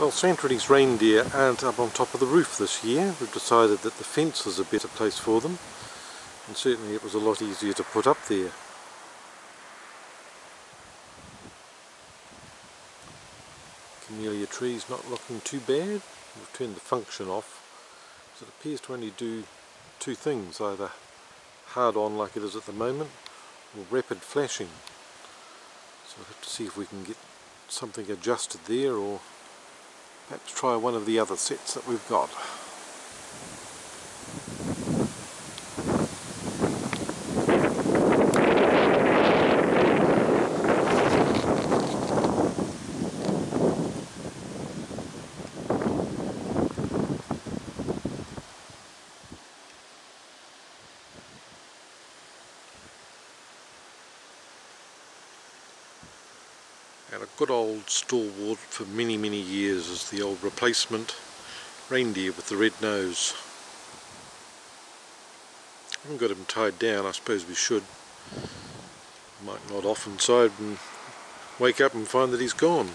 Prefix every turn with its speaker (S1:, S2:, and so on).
S1: Well, Santa and his reindeer aren't up on top of the roof this year. We've decided that the fence is a better place for them. And certainly it was a lot easier to put up there. Camellia tree's not looking too bad. We've turned the function off. So it appears to only do two things, either hard on like it is at the moment, or rapid flashing. So we'll have to see if we can get something adjusted there or perhaps try one of the other sets that we've got. And a good old stalwart for many many years is the old replacement reindeer with the red nose. I haven't got him tied down, I suppose we should. Might nod off inside and wake up and find that he's gone.